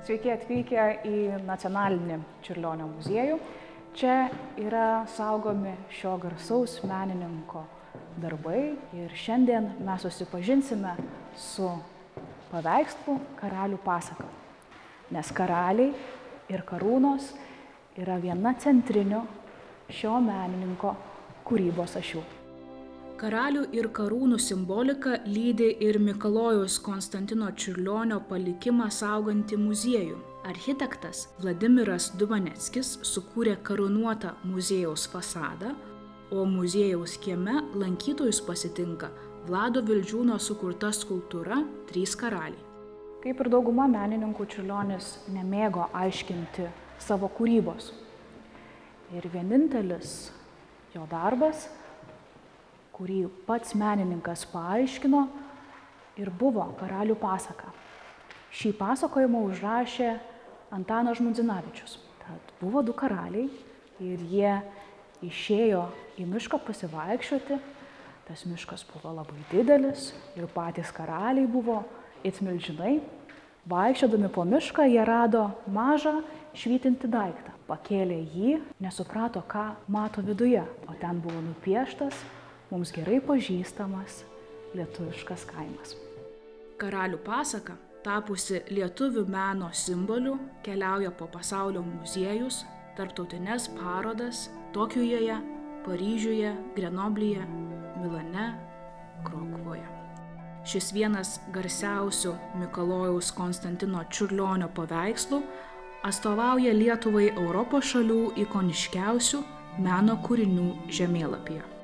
Sveiki atvykę į Nacionalinį Čiurlionio muziejų. Čia yra saugomi šio garsaus menininko darbai ir šiandien mes susipažinsime su paveikslu Karalių pasaka. Nes karaliai ir karūnos yra viena centrinių šio menininko kūrybos ašių. Karalių ir karūnų simbolika lydi ir Mikalojaus Konstantino Čiurlionio palikimą saugantį muziejų. Architektas Vladimiras Dubaneckis sukūrė karūnuotą muziejaus fasadą, o muziejaus kieme lankytojus pasitinka Vlado Vildžiūno sukurta skulptūra Trys karaliai. Kaip ir dauguma menininkų Čiurlionis nemėgo aiškinti savo kūrybos. Ir vienintelis jo darbas kurį pats menininkas paaiškino ir buvo karalių pasaka. Šį pasakojimą užrašė Antanas Žmudzinavičius. Tad buvo du karaliai ir jie išėjo į mišką pasivaikščioti. Tas miškas buvo labai didelis ir patys karaliai buvo itmilžinai. Vaikščiodami po mišką jie rado mažą švytinti daiktą. Pakėlė jį, nesuprato, ką mato viduje, o ten buvo nupieštas mums gerai pažįstamas lietuviškas kaimas. Karalių pasaka, tapusi lietuvių meno simboliu, keliauja po pasaulio muziejus, tarptautinės parodas Tokijoje, Paryžiuje, Grenoblyje, Milane, Krokvoje. Šis vienas garsiausių Mikalojaus Konstantino Čiurlionio paveikslų atstovauja Lietuvai Europos šalių ikoniškiausių meno kūrinių žemėlapyje.